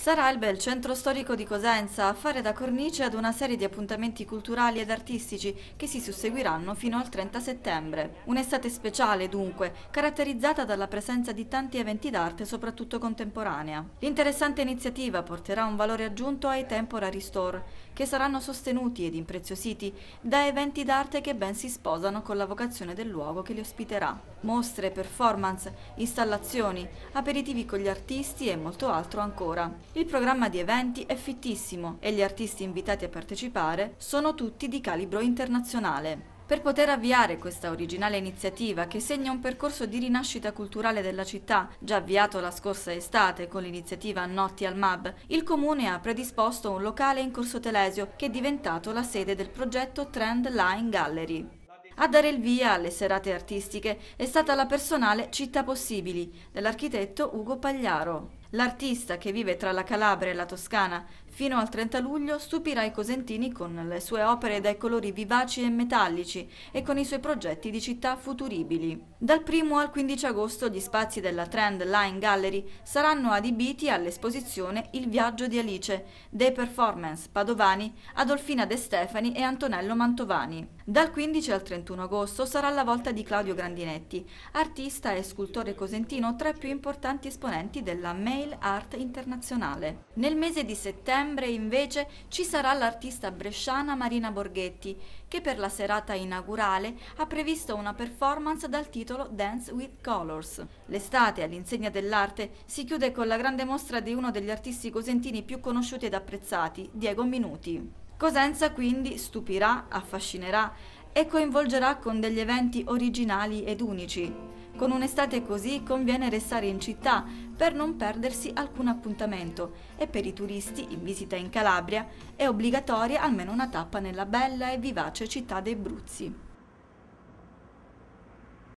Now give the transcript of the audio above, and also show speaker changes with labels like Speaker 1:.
Speaker 1: Sarà il bel centro storico di Cosenza a fare da cornice ad una serie di appuntamenti culturali ed artistici che si susseguiranno fino al 30 settembre. Un'estate speciale dunque, caratterizzata dalla presenza di tanti eventi d'arte soprattutto contemporanea. L'interessante iniziativa porterà un valore aggiunto ai Temporary Store, che saranno sostenuti ed impreziositi da eventi d'arte che ben si sposano con la vocazione del luogo che li ospiterà. Mostre, performance, installazioni, aperitivi con gli artisti e molto altro ancora. Il programma di eventi è fittissimo e gli artisti invitati a partecipare sono tutti di calibro internazionale. Per poter avviare questa originale iniziativa che segna un percorso di rinascita culturale della città, già avviato la scorsa estate con l'iniziativa Notti al MAB, il comune ha predisposto un locale in Corso Telesio che è diventato la sede del progetto Trend Line Gallery. A dare il via alle serate artistiche è stata la personale Città Possibili dell'architetto Ugo Pagliaro. L'artista che vive tra la Calabria e la Toscana fino al 30 luglio stupirà i cosentini con le sue opere dai colori vivaci e metallici e con i suoi progetti di città futuribili. Dal 1 al 15 agosto gli spazi della Trend Line Gallery saranno adibiti all'esposizione Il viaggio di Alice dei performance padovani Adolfina De Stefani e Antonello Mantovani. Dal 15 al 31 agosto sarà la volta di Claudio Grandinetti, artista e scultore cosentino tra i più importanti esponenti della May Nail Art Internazionale. Nel mese di settembre invece ci sarà l'artista bresciana Marina Borghetti che per la serata inaugurale ha previsto una performance dal titolo Dance with Colors. L'estate all'insegna dell'arte si chiude con la grande mostra di uno degli artisti cosentini più conosciuti ed apprezzati, Diego Minuti. Cosenza quindi stupirà, affascinerà e coinvolgerà con degli eventi originali ed unici. Con un'estate così conviene restare in città per non perdersi alcun appuntamento e per i turisti in visita in Calabria è obbligatoria almeno una tappa nella bella e vivace città dei Bruzzi.